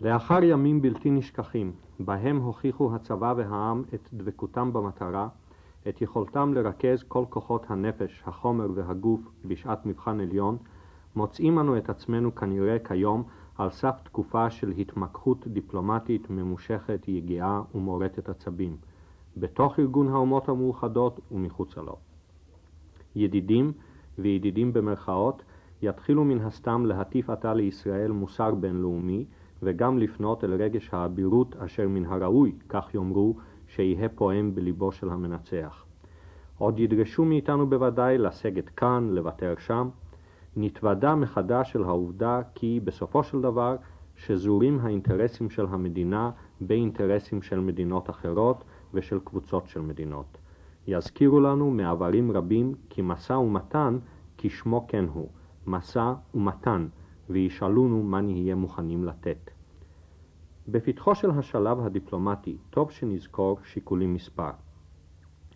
לאחר ימים בלתי נשכחים, בהם הוכיחו הצבא והעם את דבקותם במטרה, את יכולתם לרכז כל כוחות הנפש, החומר והגוף בשעת מבחן עליון, מוצאים אנו את עצמנו כנראה כיום על סף תקופה של התמקחות דיפלומטית ממושכת, יגיעה ומורטת עצבים, בתוך ארגון האומות המאוחדות ומחוצה לו. ידידים וידידים במרכאות יתחילו מן הסתם להטיף עתה לישראל מוסר בינלאומי, וגם לפנות אל רגש האבירות אשר מן הראוי, כך יאמרו, שיהא פועם בליבו של המנצח. עוד ידרשו מאיתנו בוודאי לסגת כאן, לוותר שם. נתוודע מחדש אל העובדה כי בסופו של דבר שזורים האינטרסים של המדינה באינטרסים של מדינות אחרות ושל קבוצות של מדינות. יזכירו לנו מעברים רבים כי משא ומתן כשמו כן הוא, משא ומתן, וישאלונו מה נהיה מוכנים לתת. בפתחו של השלב הדיפלומטי טוב שנזכור שיקולים מספר.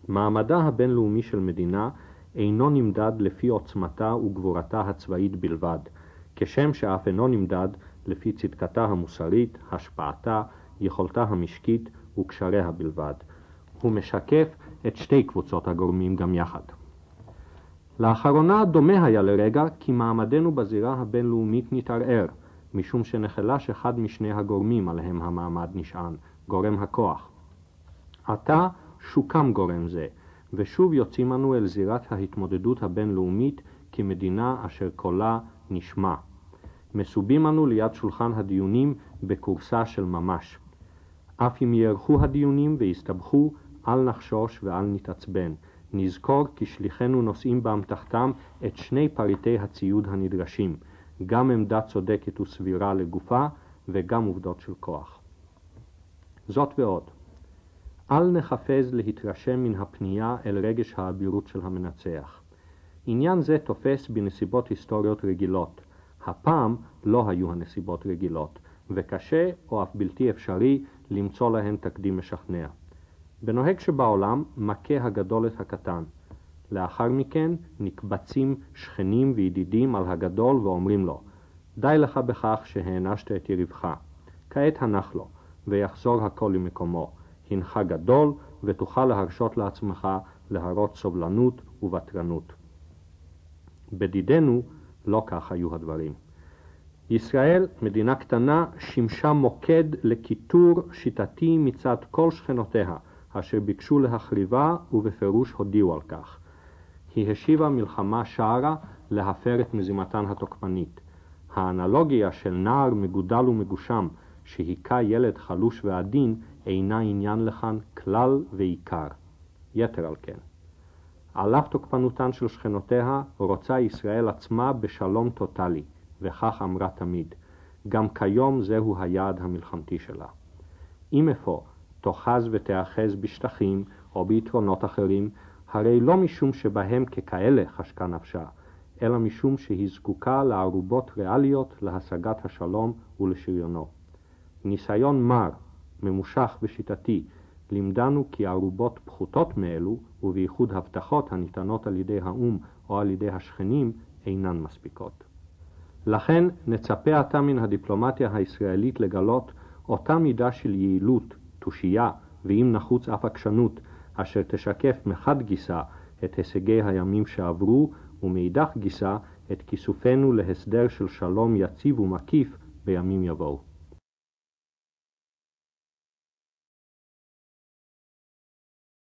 מעמדה הבינלאומי של מדינה אינו נמדד לפי עוצמתה וגבורתה הצבאית בלבד, כשם שאף אינו נמדד לפי צדקתה המוסרית, השפעתה, יכולתה המשקית וקשריה בלבד. הוא משקף את שתי קבוצות הגורמים גם יחד. לאחרונה דומה היה לרגע כי מעמדנו בזירה הבינלאומית נתערער, משום שנחלש אחד משני הגורמים עליהם המעמד נשען, גורם הכוח. עתה שוקם גורם זה, ושוב יוצאים אנו אל זירת ההתמודדות הבינלאומית כמדינה אשר קולה נשמע. מסובים אנו ליד שולחן הדיונים בקורסה של ממש. אף אם יארכו הדיונים ויסתבכו, אל נחשוש ואל נתעצבן. נזכור כי שליחינו נושאים באמתחתם את שני פריטי הציוד הנדרשים, גם עמדה צודקת וסבירה לגופה וגם עובדות של כוח. זאת ועוד, אל נחפז להתרשם מן הפנייה אל רגש האבירות של המנצח. עניין זה תופס בנסיבות היסטוריות רגילות. הפעם לא היו הנסיבות רגילות, וקשה או אף בלתי אפשרי למצוא להן תקדים משכנע. בנוהג שבעולם מכה הגדול את הקטן. לאחר מכן נקבצים שכנים וידידים על הגדול ואומרים לו, די לך בכך שהענשת את יריבך. כעת הנח לו, ויחזור הכל למקומו. הנך גדול, ותוכל להרשות לעצמך להראות סובלנות וותרנות. בדידנו לא כך היו הדברים. ישראל, מדינה קטנה, שימשה מוקד לקיטור שיטתי מצד כל שכנותיה, אשר ביקשו להחריבה ובפירוש הודיעו על כך. היא השיבה מלחמה שערה להפר את מזימתן התוקפנית. האנלוגיה של נער מגודל ומגושם שהיכה ילד חלוש ועדין אינה עניין לכאן כלל ועיקר. יתר על כן. על אף תוקפנותן של שכנותיה, רוצה ישראל עצמה בשלום טוטלי, וכך אמרה תמיד. גם כיום זהו היעד המלחמתי שלה. אם אפוא תאחז ותאחז בשטחים או ביתרונות אחרים, הרי לא משום שבהם ככאלה חשקה נפשה, אלא משום שהיא זקוקה לערובות ריאליות להשגת השלום ולשריונו. ניסיון מר, ממושך ושיטתי, לימדנו כי ערובות פחותות מאלו, ובייחוד הבטחות הניתנות על ידי האו"ם או על ידי השכנים, אינן מספיקות. לכן נצפה עתה מן הדיפלומטיה הישראלית לגלות אותה מידה של יעילות, תושייה, ואם נחוץ אף עקשנות, אשר תשקף מחד גיסא את הישגי הימים שעברו, ומאידך גיסא את כיסופנו להסדר של שלום יציב ומקיף בימים יבואו.